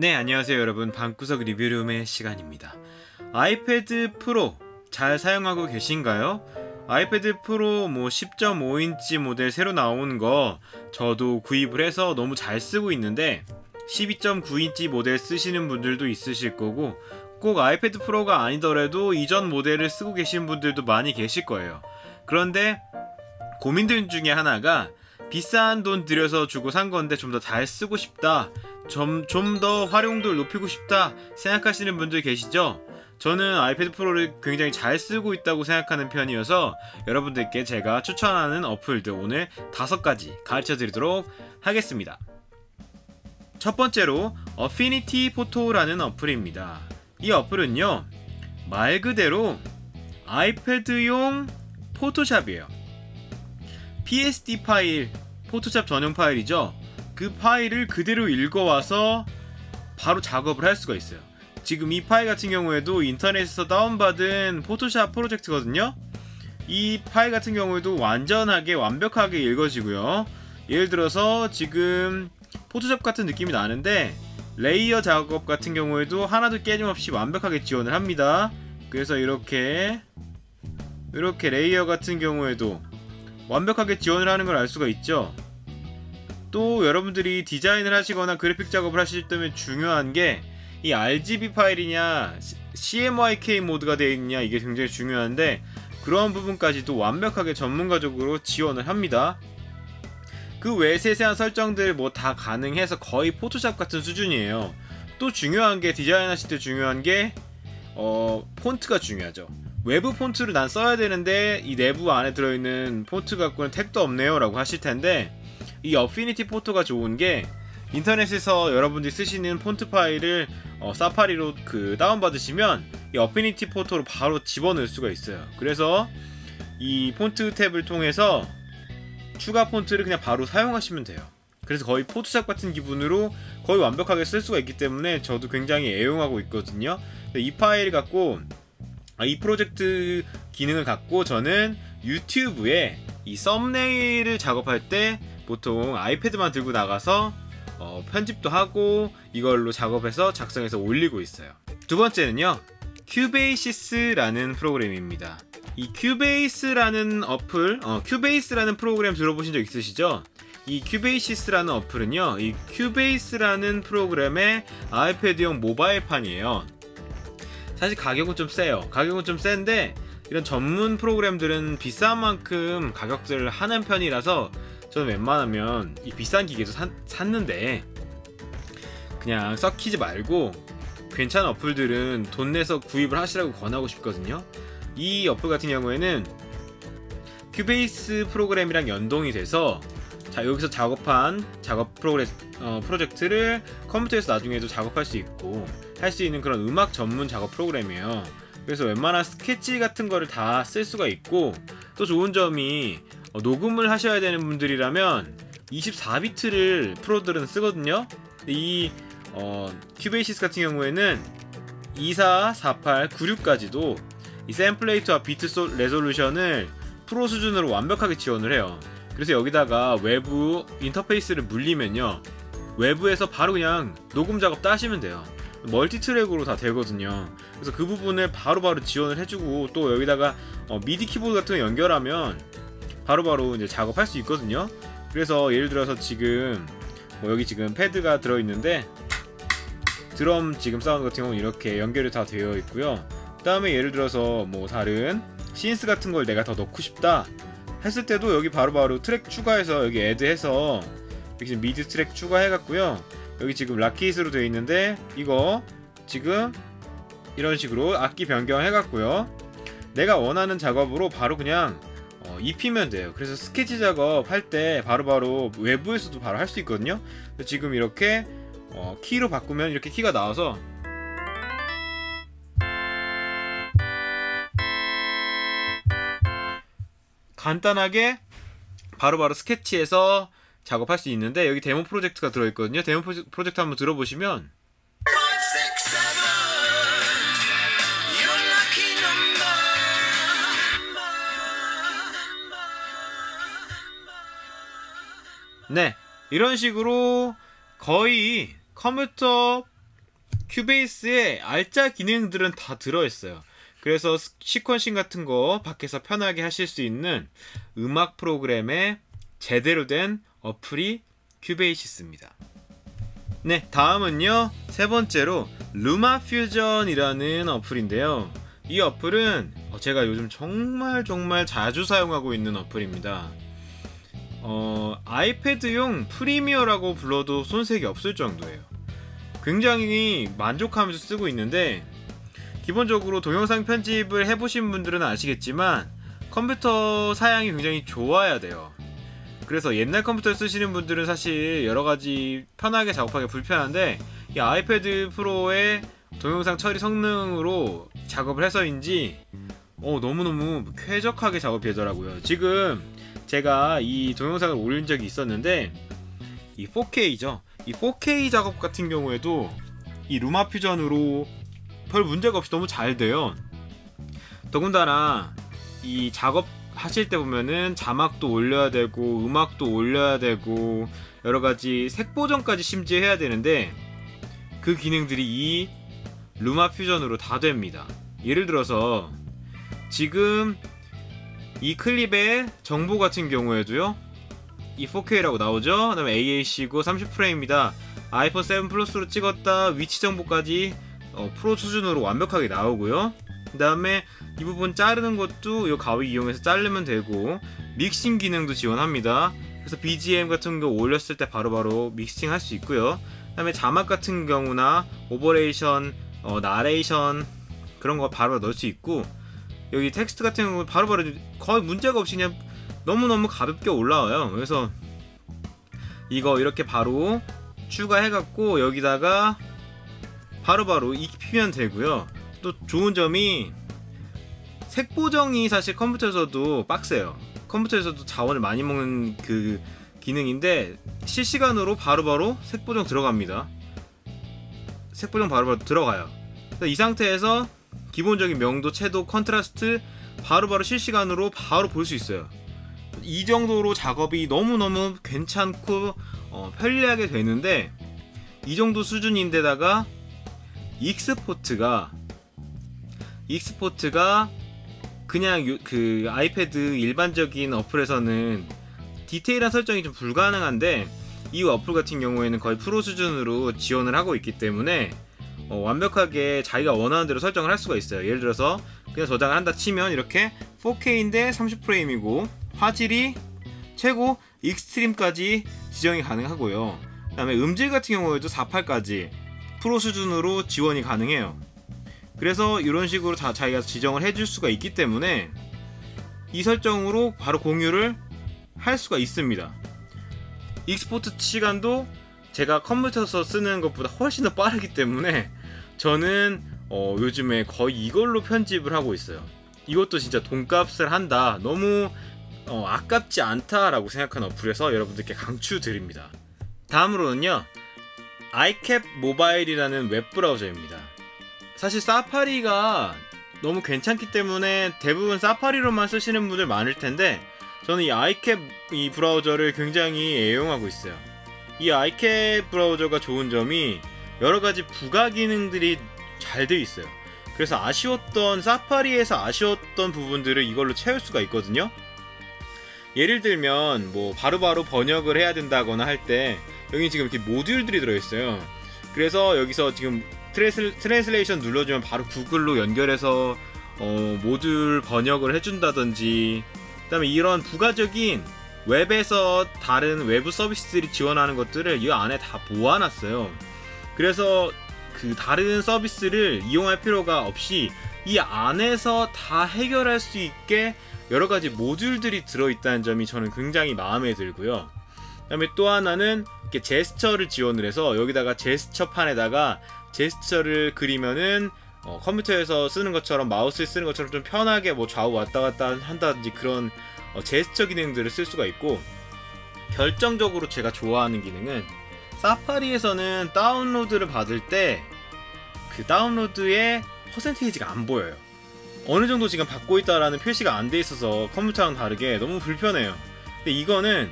네, 안녕하세요 여러분. 방구석 리뷰룸의 시간입니다. 아이패드 프로 잘 사용하고 계신가요? 아이패드 프로 뭐 10.5인치 모델 새로 나온 거 저도 구입을 해서 너무 잘 쓰고 있는데 12.9인치 모델 쓰시는 분들도 있으실 거고 꼭 아이패드 프로가 아니더라도 이전 모델을 쓰고 계신 분들도 많이 계실 거예요. 그런데 고민들 중에 하나가 비싼 돈 들여서 주고 산 건데 좀 더 잘 쓰고 싶다. 좀, 좀 더 활용도를 높이고 싶다 생각하시는 분들 계시죠? 저는 아이패드 프로를 굉장히 잘 쓰고 있다고 생각하는 편이어서 여러분들께 제가 추천하는 어플들 오늘 다섯 가지 가르쳐 드리도록 하겠습니다. 첫 번째로 어피니티 포토라는 어플입니다. 이 어플은요, 말 그대로 아이패드용 포토샵이에요. PSD 파일, 포토샵 전용 파일이죠. 그 파일을 그대로 읽어와서 바로 작업을 할 수가 있어요. 지금 이 파일 같은 경우에도 인터넷에서 다운받은 포토샵 프로젝트거든요. 이 파일 같은 경우에도 완전하게 완벽하게 읽어지고요. 예를 들어서 지금 포토샵 같은 느낌이 나는데 layer 작업 같은 경우에도 하나도 깨짐없이 완벽하게 지원을 합니다. 그래서 이렇게 이렇게 layer 같은 경우에도 완벽하게 지원을 하는 걸 알 수가 있죠. 또 여러분들이 디자인을 하시거나 그래픽 작업을 하실 때면 중요한 게 이 RGB 파일이냐 CMYK 모드가 되어 있냐 이게 굉장히 중요한데 그런 부분까지도 완벽하게 전문가적으로 지원을 합니다. 그 외 세세한 설정들 뭐 다 가능해서 거의 포토샵 같은 수준이에요. 또 중요한 게 디자인 하실 때 중요한 게 어, 폰트가 중요하죠. 외부 폰트를 난 써야 되는데 이 내부 안에 들어있는 폰트 갖고는 택도 없네요 라고 하실 텐데 이 Affinity Photo가 좋은 게 인터넷에서 여러분들이 쓰시는 폰트 파일을 어, 사파리로 그 다운받으시면 이 Affinity Photo로 바로 집어넣을 수가 있어요. 그래서 이 폰트 탭을 통해서 추가 폰트를 그냥 바로 사용하시면 돼요. 그래서 거의 포토샵 같은 기분으로 거의 완벽하게 쓸 수가 있기 때문에 저도 굉장히 애용하고 있거든요. 이 파일 갖고 아, 이 프로젝트 기능을 갖고 저는 유튜브에 이 thumbnail을 작업할 때 보통 아이패드만 들고 나가서 어, 편집도 하고 이걸로 작업해서 작성해서 올리고 있어요. 두 번째는요. Cubasis라는 프로그램입니다. 이 Cubase라는 어플, 어, Cubase라는 프로그램 들어보신 적 있으시죠? 이 Cubasis라는 어플은요, 이 Cubase라는 프로그램의 아이패드용 모바일판이에요. 사실 가격은 좀 세요. 가격은 좀 센데 이런 전문 프로그램들은 비싼 만큼 가격들을 하는 편이라서 저는 웬만하면 이 비싼 기계도 사, 샀는데 그냥 썩히지 말고 괜찮은 어플들은 돈 내서 구입을 하시라고 권하고 싶거든요. 이 어플 같은 경우에는 Cubase 프로그램이랑 연동이 돼서 자 여기서 작업한 작업 프로그램 어, 프로젝트를 컴퓨터에서 나중에도 작업할 수 있고 할 수 있는 그런 음악 전문 작업 프로그램이에요. 그래서 웬만한 스케치 같은 거를 다 쓸 수가 있고 또 좋은 점이 어, 녹음을 하셔야 되는 분들이라면 24비트를 프로들은 쓰거든요. 이 어, Cubasis 같은 경우에는 24, 48, 96까지도 이 sample rate와 bit resolution을 프로 수준으로 완벽하게 지원을 해요. 그래서 여기다가 외부 인터페이스를 물리면요. 외부에서 바로 그냥 녹음 작업 따시면 돼요. 멀티 트랙으로 다 되거든요. 그래서 그 부분을 바로바로 바로 지원을 해주고 또 여기다가 어, 미디 키보드 같은 거 연결하면 바로바로 이제 작업할 수 있거든요. 그래서 예를 들어서 지금 뭐 여기 지금 패드가 들어있는데 드럼 지금 사운드 같은 경우는 이렇게 연결이 다 되어 있고요. 그 다음에 예를 들어서 뭐 다른 synth 같은 걸 내가 더 넣고 싶다 했을 때도 여기 바로바로 바로 트랙 추가해서 여기 add해서 여기 지금 미디 트랙 추가해갖고요. 여기 지금 rock kit으로 되어 있는데 이거 지금 이런 식으로 악기 변경해갖고요. 내가 원하는 작업으로 바로 그냥 어, 입히면 돼요. 그래서 스케치 작업 할 때 바로바로 외부에서도 바로 할 수 있거든요. 지금 이렇게 어, 키로 바꾸면 이렇게 키가 나와서 간단하게 바로바로 바로 스케치해서 작업할 수 있는데 여기 데모 프로젝트가 들어있거든요. 데모 프로젝트 한번 들어보시면 네 이런 식으로 거의 컴퓨터 Cubase에 알짜 기능들은 다 들어있어요. 그래서 sequencing 같은 거 밖에서 편하게 하실 수 있는 음악 프로그램에 제대로 된 어플이 Cubasis입니다. 네, 다음은요. 세 번째로 LumaFusion이라는 어플인데요. 이 어플은 제가 요즘 정말 정말 자주 사용하고 있는 어플입니다. 어, 아이패드용 프리미어라고 불러도 손색이 없을 정도예요. 굉장히 만족하면서 쓰고 있는데 기본적으로 동영상 편집을 해보신 분들은 아시겠지만 컴퓨터 사양이 굉장히 좋아야 돼요. 그래서 옛날 컴퓨터 쓰시는 분들은 사실 여러가지 편하게 작업하기 불편한데 이 아이패드 프로의 동영상 처리 성능으로 작업을 해서인지 어, 너무너무 쾌적하게 작업이 되더라고요. 지금 제가 이 동영상을 올린 적이 있었는데 이 4K죠. 이 4K 작업 같은 경우에도 이 루마 퓨전으로 별 문제가 없이 너무 잘 돼요. 더군다나 이 작업 하실 때 보면은 자막도 올려야 되고 음악도 올려야 되고 여러 가지 색 보정까지 심지어 해야 되는데 그 기능들이 이 루마 퓨전으로 다 됩니다. 예를 들어서 지금 이 클립의 정보 같은 경우에도요. 이 4K라고 나오죠. 그 다음에 AAC고 30프레임이다. 아이폰 7 플러스로 찍었다. 위치 정보까지 어, 프로 수준으로 완벽하게 나오고요. 그 다음에 이 부분 자르는 것도 이 가위 이용해서 자르면 되고 믹싱 기능도 지원합니다. 그래서 BGM 같은 거 올렸을 때 바로바로 믹싱 할 수 있고요. 그 다음에 자막 같은 경우나 오버레이션, 어, 나레이션 그런 거 바로 넣을 수 있고 여기 텍스트 같은 경우 바로바로 거의 문제가 없이 그냥 너무너무 가볍게 올라와요. 그래서 이거 이렇게 바로 추가해갖고 여기다가 바로바로 입히면 되고요. 또 좋은 점이 색 보정이 사실 컴퓨터에서도 빡세요. 컴퓨터에서도 자원을 많이 먹는 그 기능인데 실시간으로 바로바로 색 보정 들어갑니다. 색 보정 바로바로 들어가요. 이 상태에서 기본적인 명도, 채도, contrast 바로 바로 실시간으로 바로 볼 수 있어요. 이 정도로 작업이 너무너무 괜찮고 어, 편리하게 되는데 이 정도 수준인데다가 export가 export가 그냥 요, 그 아이패드 일반적인 어플에서는 디테일한 설정이 좀 불가능한데 이 어플 같은 경우에는 거의 프로 수준으로 지원을 하고 있기 때문에 어, 완벽하게 자기가 원하는 대로 설정을 할 수가 있어요. 예를 들어서 그냥 저장을 한다 치면 이렇게 4K인데 30프레임이고 화질이 최고 extreme까지 지정이 가능하고요. 그 다음에 음질 같은 경우에도 48까지 프로 수준으로 지원이 가능해요. 그래서 이런 식으로 다 자기가 지정을 해줄 수가 있기 때문에 이 설정으로 바로 공유를 할 수가 있습니다. export 시간도 제가 컴퓨터에서 쓰는 것보다 훨씬 더 빠르기 때문에 저는 어, 요즘에 거의 이걸로 편집을 하고 있어요. 이것도 진짜 돈값을 한다. 너무 어, 아깝지 않다라고 생각하는 어플에서 여러분들께 강추드립니다. 다음으로는요. 아이캡 모바일이라는 웹브라우저입니다. 사실 사파리가 너무 괜찮기 때문에 대부분 사파리로만 쓰시는 분들 많을 텐데 저는 이 아이캡 이 브라우저를 굉장히 애용하고 있어요. 이 아이캡 브라우저가 좋은 점이 여러 가지 부가 기능들이 잘 되어 있어요. 그래서 아쉬웠던 사파리에서 아쉬웠던 부분들을 이걸로 채울 수가 있거든요. 예를 들면 뭐 바로바로 번역을 해야 된다거나 할 때 여기 지금 이렇게 모듈들이 들어있어요. 그래서 여기서 지금 transl, translation 눌러주면 바로 구글로 연결해서 어, 모듈 번역을 해준다든지 그 다음에 이런 부가적인 웹에서 다른 외부 서비스들이 지원하는 것들을 이 안에 다 모아놨어요. 그래서 그 다른 서비스를 이용할 필요가 없이 이 안에서 다 해결할 수 있게 여러 가지 모듈들이 들어있다는 점이 저는 굉장히 마음에 들고요. 그 다음에 또 하나는 이렇게 제스처를 지원을 해서 여기다가 제스처판에다가 제스처를 그리면은 어, 컴퓨터에서 쓰는 것처럼 마우스 쓰는 것처럼 좀 편하게 뭐 좌우 왔다 갔다 한다든지 그런 어, 제스처 기능들을 쓸 수가 있고 결정적으로 제가 좋아하는 기능은 사파리에서는 다운로드를 받을 때 그 다운로드의 퍼센테이지가 안 보여요. 어느 정도 지금 받고 있다라는 표시가 안 돼 있어서 컴퓨터랑 다르게 너무 불편해요. 근데 이거는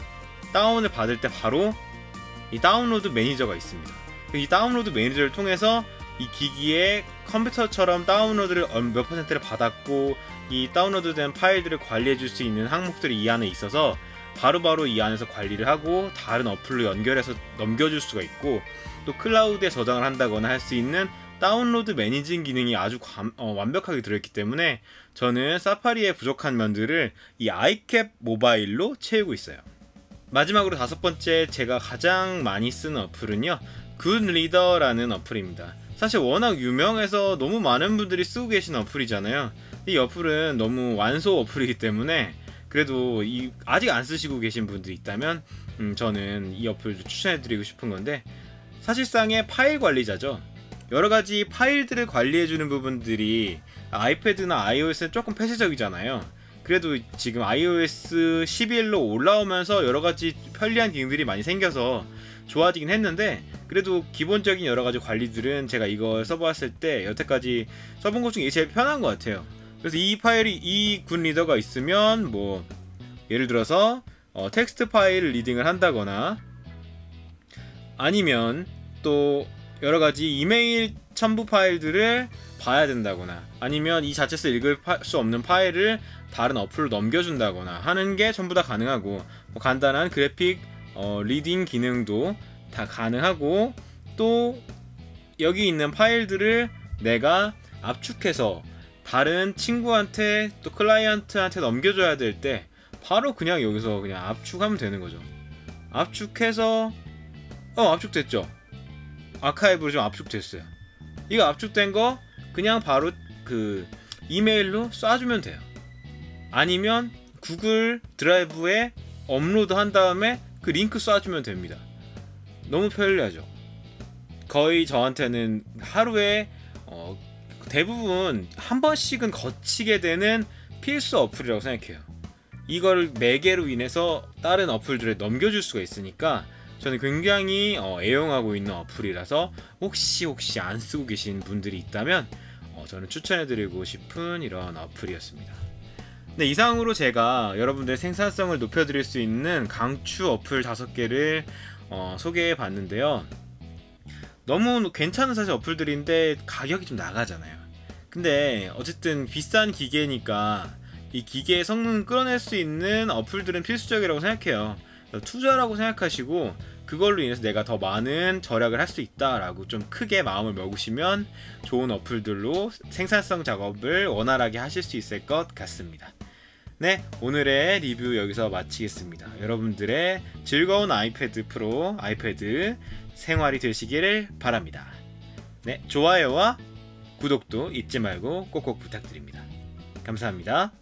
다운을 받을 때 바로 이 다운로드 매니저가 있습니다. 이 다운로드 매니저를 통해서 이 기기에 컴퓨터처럼 다운로드를 몇 퍼센트를 받았고 이 다운로드된 파일들을 관리해 줄 수 있는 항목들이 이 안에 있어서 바로바로 이 안에서 관리를 하고 다른 어플로 연결해서 넘겨줄 수가 있고 또 클라우드에 저장을 한다거나 할 수 있는 다운로드 managing 기능이 아주 관, 어, 완벽하게 들어있기 때문에 저는 사파리의 부족한 면들을 이 아이캡 모바일로 채우고 있어요. 마지막으로 다섯 번째 제가 가장 많이 쓰는 어플은요. 굿리더라는 어플입니다. 사실 워낙 유명해서 너무 많은 분들이 쓰고 계신 어플이잖아요. 이 어플은 너무 완소 어플이기 때문에 그래도 이 아직 안 쓰시고 계신 분들이 있다면 음, 저는 이 어플도 추천해드리고 싶은 건데 사실상의 파일 관리자죠. 여러 가지 파일들을 관리해주는 부분들이 아이패드나 iOS는 조금 폐쇄적이잖아요. 그래도 지금 iOS 11로 올라오면서 여러 가지 편리한 기능들이 많이 생겨서 좋아지긴 했는데 그래도 기본적인 여러 가지 관리들은 제가 이걸 써보았을 때 여태까지 써본 것 중에 제일 편한 것 같아요. 그래서 이 파일이 이 GoodReader가 있으면 뭐 예를 들어서 어, 텍스트 파일을 reading을 한다거나 아니면 또 여러 가지 이메일 첨부 파일들을 봐야 된다거나 아니면 이 자체에서 읽을 파, 수 없는 파일을 다른 어플로 넘겨준다거나 하는 게 전부 다 가능하고 뭐 간단한 그래픽 어, reading 기능도 다 가능하고 또 여기 있는 파일들을 내가 압축해서 다른 친구한테 또 클라이언트한테 넘겨줘야 될 때 바로 그냥 여기서 그냥 압축하면 되는 거죠. 압축해서 어 압축됐죠. 아카이브로 좀 압축됐어요. 이거 압축된 거 그냥 바로 그 이메일로 쏴주면 돼요. 아니면 구글 드라이브에 업로드 한 다음에 그 링크 쏴주면 됩니다. 너무 편리하죠. 거의 저한테는 하루에 어, 대부분 한 번씩은 거치게 되는 필수 어플이라고 생각해요. 이걸 매개로 인해서 다른 어플들에 넘겨줄 수가 있으니까 저는 굉장히 어, 애용하고 있는 어플이라서 혹시 혹시 안 쓰고 계신 분들이 있다면 어, 저는 추천해드리고 싶은 이런 어플이었습니다. 네, 이상으로 제가 여러분들의 생산성을 높여드릴 수 있는 강추 어플 5개를 어, 소개해 봤는데요. 너무 괜찮은 사실 어플들인데 가격이 좀 나가잖아요. 근데 어쨌든 비싼 기계니까 이 기계의 성능을 끌어낼 수 있는 어플들은 필수적이라고 생각해요. 투자라고 생각하시고 그걸로 인해서 내가 더 많은 절약을 할 수 있다라고 좀 크게 마음을 먹으시면 좋은 어플들로 생산성 작업을 원활하게 하실 수 있을 것 같습니다. 네, 오늘의 리뷰 여기서 마치겠습니다. 여러분들의 즐거운 아이패드 프로, 아이패드 생활이 되시기를 바랍니다. 네, 좋아요와 구독도 잊지 말고 꼭꼭 부탁드립니다. 감사합니다.